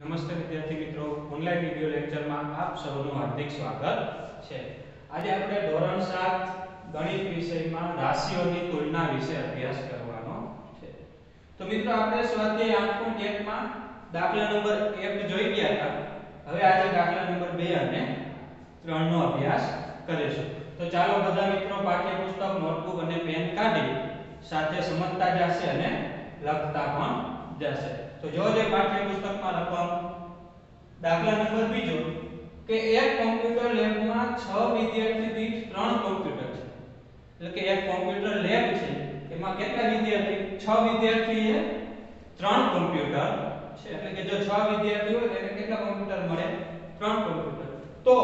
નમસ્તે વિદ્યાર્થી મિત્રો. ઓનલાઈન વિડિયો લેક્ચરમાં આપ સૌનું હાર્દિક સ્વાગત છે. આજે આપણે ધોરણ 7 ગણિત વિષયમાં રાશિઓની તુલના વિશે અભ્યાસ કરવાનો છે. તો મિત્રો, આપણે સ્વાધ્યાય 8.1 માં દાખલા નંબર 1 જોઈ ગયા હતા. હવે આજે દાખલા નંબર 2 અને 3 નો અભ્યાસ કરીશું. તો ચાલો બધા મિત્રો પાઠ્યપુસ્તક, નોટબુક અને પેન કાઢી સાથે સમજતા જશે અને લખતા પણ જશે. તો જો જે પાઠ્યપુસ્તકમાં રકમ દાખલા નંબર બીજો, કે એક કોમ્પ્યુટર લેબમાં 6 વિદ્યાર્થી દીઠ 3 કોમ્પ્યુટર છે. એટલે કે એક કોમ્પ્યુટર લેબ છે, એમાં કેટલા વિદ્યાર્થી? 6 વિદ્યાર્થીએ 3 કોમ્પ્યુટર છે. એટલે કે જો 6 વિદ્યાર્થી હોય તો એને કેટલા કોમ્પ્યુટર મળે? 3 કોમ્પ્યુટર તો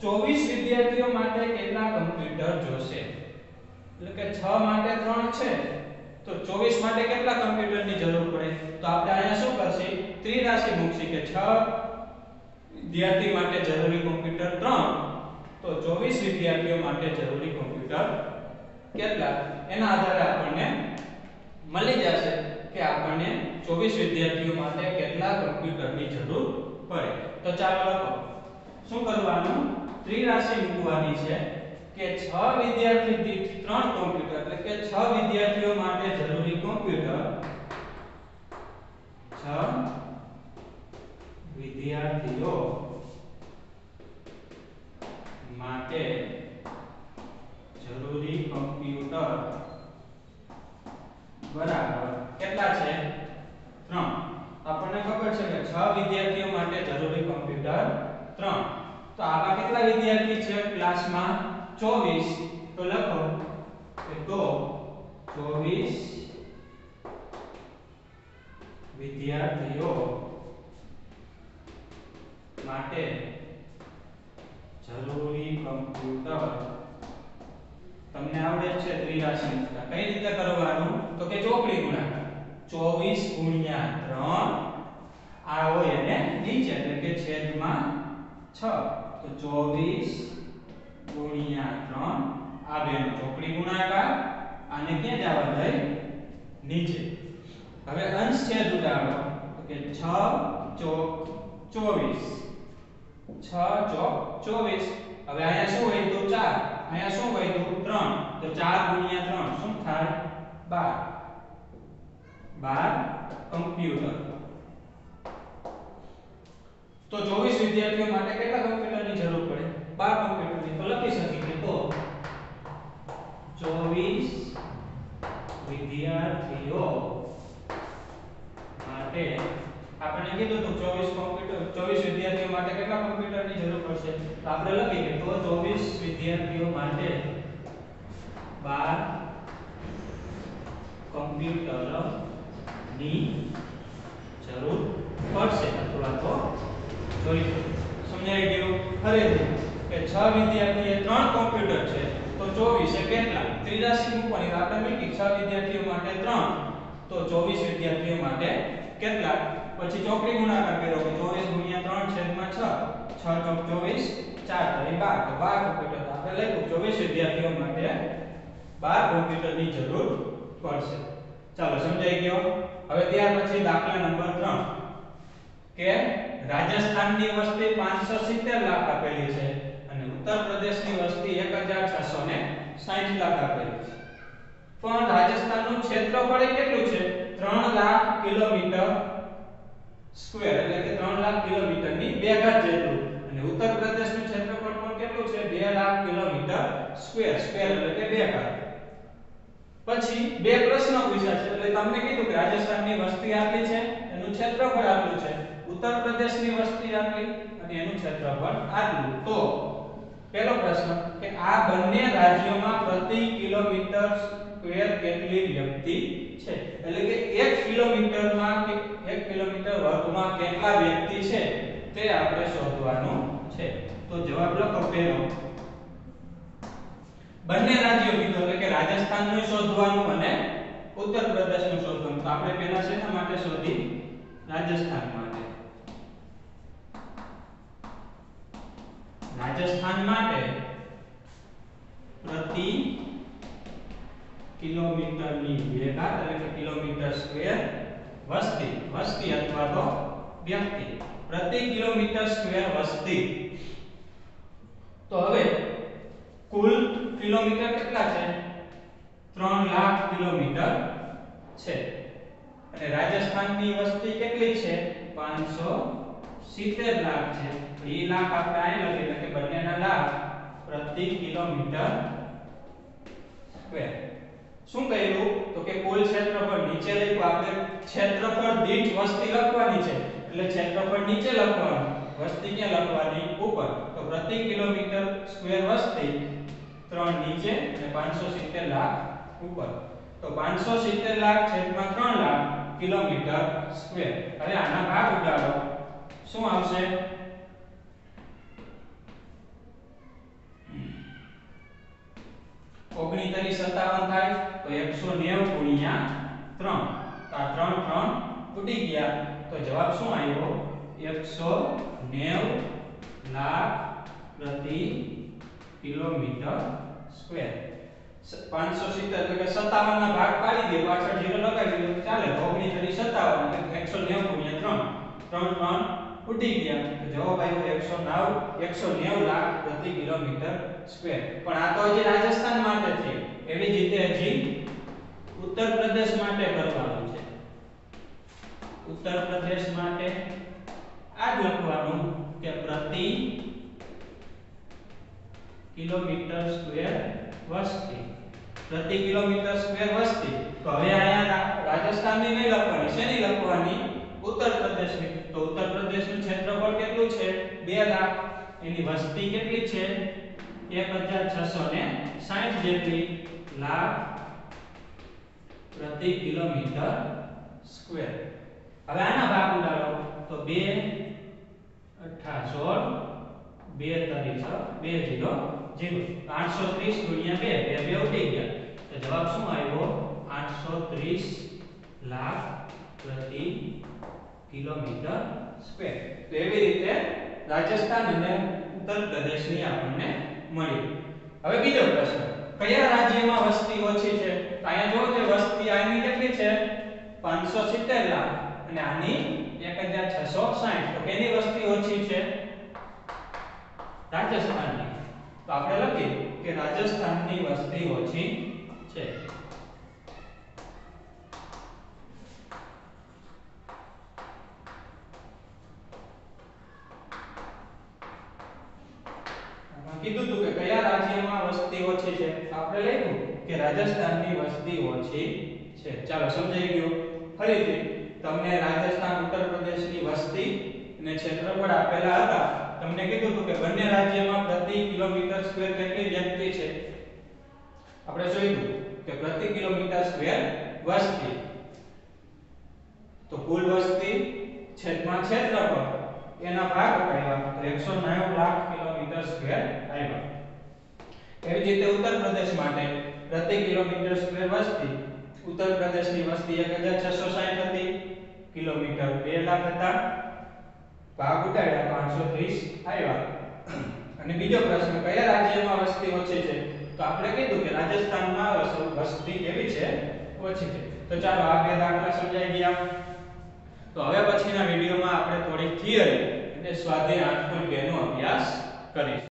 24 વિદ્યાર્થીઓ માટે કેટલા કમ્પ્યુટર જોશે? એટલે કે 6 માટે 3 છે. તો 24 માટે કેટલા કમ્પ્યુટરની જરૂર પડે? તો આપણે અહીંયા શું કરશે? ત્રિરાશી મૂકશે કે 6 વિદ્યાર્થી માટે જરૂરી કોમ્પ્યુટર 3 તો 24 વિદ્યાર્થીઓ માટે જરૂરી કોમ્પ્યુટર કેટલા? એના આધારે આપણને મળી જશે કે આપણને 24 વિદ્યાર્થીઓ માટે કેટલા કમ્પ્યુટરની જરૂર પડે. તો ચાલો લખો. શું કરવાનું? ત્રિરાશી મૂકવાની છે. કે 6 વિદ્યાર્થી દીઠ 3 કોમ્પ્યુટર એટલે કે 6 વિદ્યાર્થીઓ માટે જરૂરી કોમ્પ્યુટર 6 વિદ્યાર્થીઓ માટે જરૂરી કોમ્પ્યુટર બરાબર કેટલા છે? 3 આપણને ખબર છે કે 6 વિદ્યાર્થીઓ માટે જરૂરી કમ્પ્યુટર 3 તો આવા કેટલા વિદ્યાર્થી છે ક્લાસમાં 24 તો લખો કે તો 24 વિદ્યાર્થીઓ માટે જરૂરી કમ્પ્યુટર તમને આવડે છે ત્રિરાશી ગુણાકાર કઈ રીતે કરવાનું? તો કે ચોકડી ગુણાકાર. 24 ગુણ્યા 3 આ હોય અને નીચે, એટલે કે છેદમાં 6 તો 24 ગુણ્યા 3 આ બેનો ચોકડી ગુણાકાર આને ક્યાં જવા દે નીચે. હવે અંશ છેદ ઉડાડો તો કે 6 ચોક 24 6 ચોક 24 હવે અહીંયા શું હોય તો 4 અહીંયા શું હોય તો 3 તો 4 ગુણ્યા 3 શું થાય? 12 12 કમ્પ્યુટર. તો 24 વિદ્યાર્થીઓ માટે કેટલા કમ્પ્યુટરની જરૂર પડે? 12 કમ્પ્યુટરની તો લખી શકીએ તો 24 વિદ્યાર્થીઓ માટે આપણે કીધું તો 24 કમ્પ્યુટર 24 વિદ્યાર્થીઓ માટે કેટલા કમ્પ્યુટરની જરૂર પડશે? તો આપણે લખીએ તો 24 વિદ્યાર્થીઓ માટે 12 કોમ્પ્યુટરની જરૂર પડશે. અથવા તો જોઈશે સમજાઈ ગયું? ફરીથી. 6 વિદ્યાર્થીએ 3 કોમ્પ્યુટર છે, તો 24 એ કેટલા? ત્રીજા મૂકવાની આપણે મૂકી 6 વિદ્યાર્થીઓ માટે 3 તો 24 વિદ્યાર્થીઓ માટે કેટલા? પછી ચોકડી ગુણાકાર કર્યો કે 24 ગુણ્યા 3 છેદમાં 6 6 ચોક 24 4 તરી 12 તો 12 કોમ્પ્યુટર આપણે લખ્યું. 24 વિદ્યાર્થીઓ માટે 12 કોમ્પ્યુટરની જરૂર પડશે. ચાલો, સમજાઈ ગયો? હવે ત્યાર પછી દાખલા નંબર 3 કે રાજસ્થાનની વસ્તી 570 લાખ આપેલી છે. ઉત્તર પ્રદેશની વસ્તી 1660 લાખ આપેલી પણ રાજસ્થાનનું ક્ષેત્રફળ કેટલું છે? 3 લાખ કિલોમીટર સ્ક્વેર, એટલે કે 3 લાખ કિલોમીટરની બે ઘાત જેટલું. અને ઉત્તર પ્રદેશનું ક્ષેત્રફળ પણ કેટલું છે? 2 લાખ કિલોમીટર સ્ક્વેર સ્ક્વેર એટલે કે બે ઘાત પછી બે પ્રશ્ન પૂછ્યા છે, એટલે તમને કીધું કે રાજસ્થાનની વસ્તી આટલી છે, એનું ક્ષેત્રફળ આટલું છે. ઉત્તર પ્રદેશની વસ્તી આટલી અને એનું ક્ષેત્રફળ આટલું તો પહેલો પ્રશ્ન કે આ બંને રાજ્યોમાં પ્રતિ કિલોમીટર સ્ક્વેર કેટલી વ્યક્તિ છે? એટલે કે 1 કિલોમીટરમાં કે 1 કિલોમીટર વર્ગમાં કેટલા વ્યક્તિ છે તે આપણે શોધવાનું છે. તો જવાબ લખો પહેલો. બંને રાજ્યો કીધું એટલે કે રાજસ્થાનનું શોધવાનું અને ઉત્તર પ્રદેશનું શોધવાનું. તો આપણે પહેલા શેના માટે શોધી? રાજસ્થાન માટે. રાજસ્થાન માટે પ્રતિ કિલોમીટરની ની વેગા એટલે કે કિલોમીટર સ્ક્વેર વસ્તી વસ્તી અથવા તો વ્યક્તિ. પ્રતિ કિલોમીટર સ્ક્વેર વસ્તી. તો હવે કુલ કિલોમીટર કેટલા છે? 3 લાખ કિલોમીટર છે. અને રાજસ્થાનની વસ્તી કેટલી છે? 570 લાખ છે. એ લાખ આપણે અહીં લખી એટલે કે બંનેના લાખ પ્રતિ કિલોમીટર સ્ક્વેર શું કહેલું તો કે કુલ ક્ષેત્રફળ નીચે લખ્યું. આપણે ક્ષેત્રફળ દીઠ વસ્તી લખવાની છે. એટલે ક્ષેત્રફળ નીચે લખવાનું, વસ્તી ક્યાં લખવાની? ઉપર. તો પ્રતિ કિલોમીટર સ્ક્વેર વસ્તી 3 નીચે અને 570 લાખ ઉપર. તો 570 લાખ છેદમાં 3 લાખ કિલોમીટર સ્ક્વેર હવે આના ભાગ ઉડાડો. શું આવશે? ઓગણી તરી સત્તાવન થાય તો એકસો નેવું ગુણ્યા ત્રણ. તો આ ત્રણ ત્રણ ઉડી ગયા. તો જવાબ શું આવ્યો? એકસો નેવું લાખ પ્રતિ કિલોમીટર સ્ક્વેર. પાંચસો સિત્તેર એટલે કે સત્તાવન ના ભાગ પાડી દે, પાછળ જીરો લગાવી દે. ચાલે ઓગણી તરી સત્તાવન એકસો નેવું ગુણ્યા ત્રણ. ત્રણ ત્રણ ઉડી ગયા. તો જવાબ આવ્યો એકસો નવ, એકસો નેવું લાખ પ્રતિ કિલોમીટર સ્ક્વેર પણ આ તો હજી રાજસ્થાન માટે છે. એવી જ રીતે હજી ઉત્તર પ્રદેશ માટે કરવાનું છે. ઉત્તર પ્રદેશ માટે આ જ લખવાનું કે પ્રતિ કિલોમીટર સ્ક્વેર વસ્તી. પ્રતિ કિલોમીટર સ્ક્વેર વસ્તી. તો હવે અહીંયા રાજસ્થાનની નહીં લખવાની, શેની લખવાની? ઉત્તર પ્રદેશની. તો ઉત્તર પ્રદેશનું ક્ષેત્રફળ કેટલું છે? 2 લાખ. એની વસ્તી કેટલી છે? 1660 જેટલી લાખ પ્રતિ કિલોમીટર સ્ક્વેર. હવે આના ભાગ ઉડાડો. તો 2 અઠા 16 2 તરી 6 2 0 0 830 ગુણ્યા 2 બે બે ઉડી ગયા. તો જવાબ શું આવ્યો? 830 લાખ પ્રતિ કિલોમીટર સ્ક્વેર તો એવી રીતે રાજસ્થાન અને ઉત્તર પ્રદેશની આપણને મળી. હવે બીજો પ્રશ્ન. કયા રાજ્યમાં વસ્તી ઓછી છે? તો અહીંયા જો કે વસ્તી આની કેટલી છે? 570 લાખ અને આની 1660 તો કેની વસ્તી ઓછી છે? રાજસ્થાનની. તો આપણે લખીએ કે રાજસ્થાનની વસ્તી ઓછી છે. કીધું તું કે કયા રાજ્યમાં વસ્તી ઓછી છે? આપણે લખ્યું કે રાજસ્થાનની વસ્તી ઓછી છે. ચાલો, સમજાઈ ગયું? ફરીથી, તમને રાજસ્થાન, ઉત્તર પ્રદેશની વસ્તી અને ક્ષેત્રફળ આપેલા હતા. તમને કીધું હતું કે બંને રાજ્યમાં પ્રતિ કિલોમીટર સ્ક્વેર કેટલી વ્યક્તિ છે? આપણે જોયું કે પ્રતિ કિલોમીટર સ્ક્વેર વસ્તી. તો કુલ વસ્તી છેદમાં ક્ષેત્રફળ. એના ભાગ કયા તો 190 લાખ કિલોમીટર સ્ક્વેર આવ્યા એવી રીતે ઉત્તર પ્રદેશ માટે પ્રતિ કિલોમીટર સ્ક્વેર વસ્તી, ઉત્તર પ્રદેશની વસ્તી 1660 હતી. કિલોમીટર 2 લાખ હતા. ભાગ ઉડાડ્યા 530 આવ્યા અને બીજો પ્રશ્ન, કયા રાજ્યમાં વસ્તી ઓછી છે? તો આપણે કીધું કે રાજસ્થાનમાં વસ્તી કેવી છે, ઓછી છે. તો ચાલો આ બે દાખલા સમજાઈ ગયા. તો હવે પછીના વિડિયોમાં આપણે થોડી થિયરી એટલે સ્વાધ્યાય 8.2 નો અભ્યાસ કરીશું